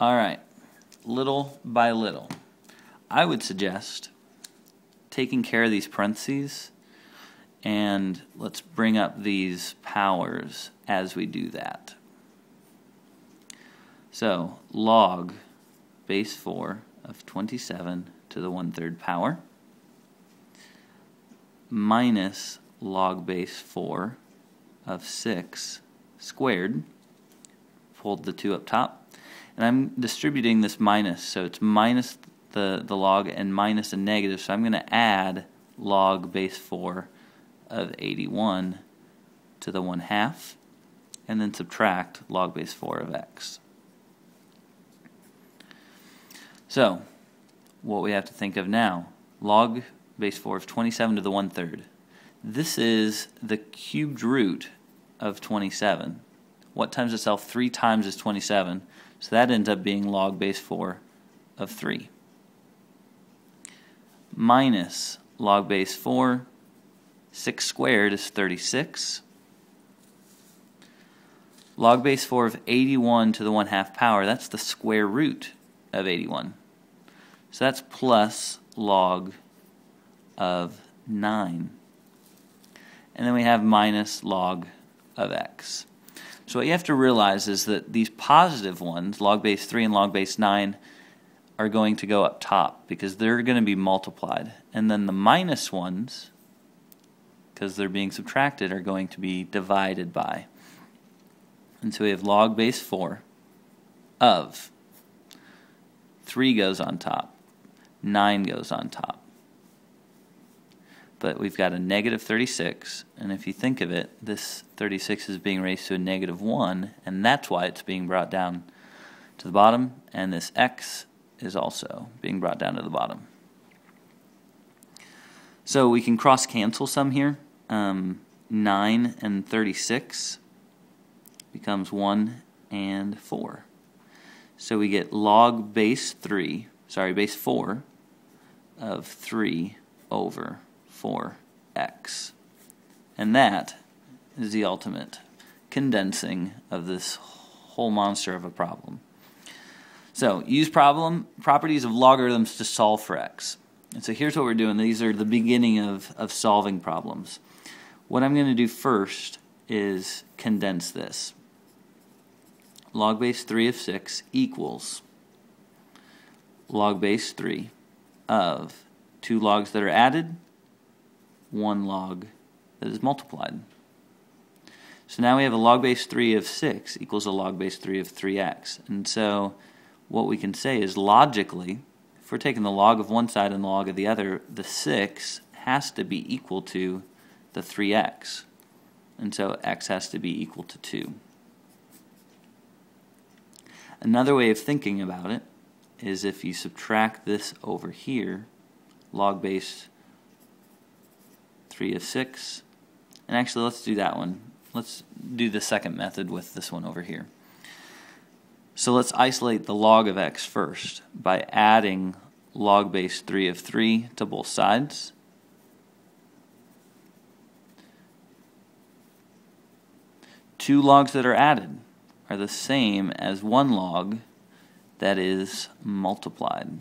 All right, little by little. I would suggest taking care of these parentheses and let's bring up these powers as we do that. So log base 4 of 27 to the 1 third power minus log base 4 of 6 squared. Fold the 2 up top. And I'm distributing this minus, so it's minus the, the log and minus a negative, so I'm going to add log base 4 of 81 to the 1 half, and then subtract log base 4 of x. So, what we have to think of now, log base 4 of 27 to the 1 third. This is the cubed root of 27. What times itself 3 times is 27? So that ends up being log base 4 of 3. Minus log base 4, 6 squared is 36. Log base 4 of 81 to the 1 half power, that's the square root of 81. So that's plus log of 9 and then we have minus log of x. So what you have to realize is that these positive ones, log base 3 and log base 9, are going to go up top because they're going to be multiplied. And then the minus ones, because they're being subtracted, are going to be divided by. And so we have log base 4 of 3 goes on top, 9 goes on top but we've got a negative 36, and if you think of it, this 36 is being raised to a negative 1, and that's why it's being brought down to the bottom, and this x is also being brought down to the bottom. So we can cross cancel some here. Um, 9 and 36 becomes 1 and 4. So we get log base 3, sorry, base 4 of 3 over for x. And that is the ultimate condensing of this whole monster of a problem. So, use problem properties of logarithms to solve for x. And so here's what we're doing. These are the beginning of, of solving problems. What I'm going to do first is condense this. Log base 3 of 6 equals log base 3 of two logs that are added 1 log that is multiplied. So now we have a log base 3 of 6 equals a log base 3 of 3x. And so what we can say is logically, if we're taking the log of one side and the log of the other, the 6 has to be equal to the 3x. And so x has to be equal to 2. Another way of thinking about it is if you subtract this over here, log base 3 of 6. And actually, let's do that one. Let's do the second method with this one over here. So let's isolate the log of x first by adding log base 3 of 3 to both sides. Two logs that are added are the same as one log that is multiplied.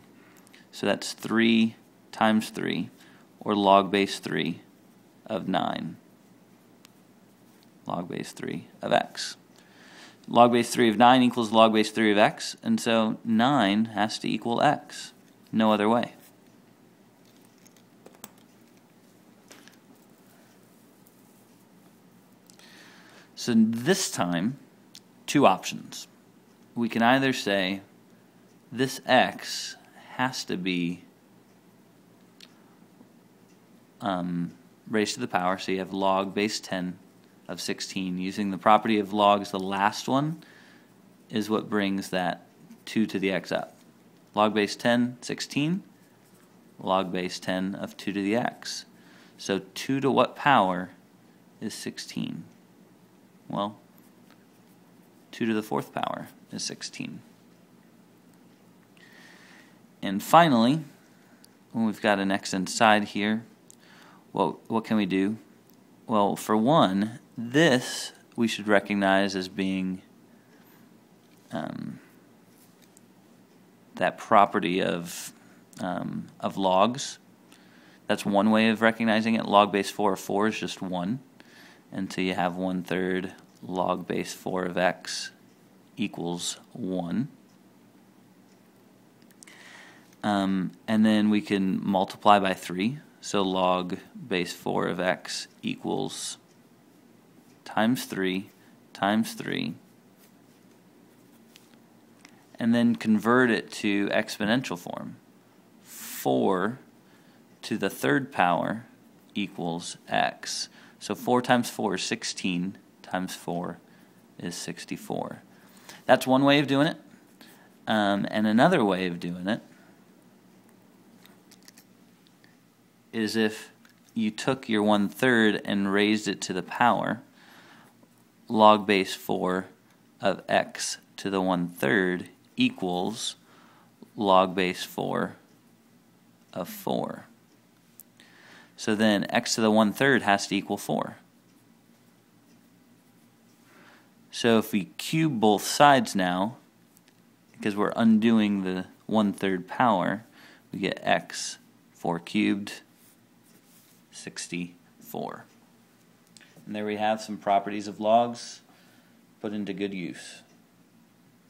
So that's 3 times 3, or log base 3 of 9 log base 3 of x. Log base 3 of 9 equals log base 3 of x, and so 9 has to equal x. No other way. So this time, two options. We can either say this x has to be um, raised to the power, so you have log base 10 of 16. Using the property of logs, the last one is what brings that 2 to the x up. Log base 10, 16. Log base 10 of 2 to the x. So 2 to what power is 16? Well, 2 to the fourth power is 16. And finally, when we've got an x inside here, what, what can we do? Well, for one, this we should recognize as being um, that property of um, of logs. That's one way of recognizing it. Log base 4 of 4 is just 1 until you have 1 third log base 4 of x equals 1. Um, and then we can multiply by 3. So log base 4 of x equals times 3 times 3. And then convert it to exponential form. 4 to the third power equals x. So 4 times 4 is 16, times 4 is 64. That's one way of doing it. Um, and another way of doing it is if you took your one third and raised it to the power, log base 4 of x to the one third equals log base 4 of 4. So then x to the one third has to equal 4. So if we cube both sides now, because we're undoing the one third power, we get x 4 cubed 64. And there we have some properties of logs put into good use.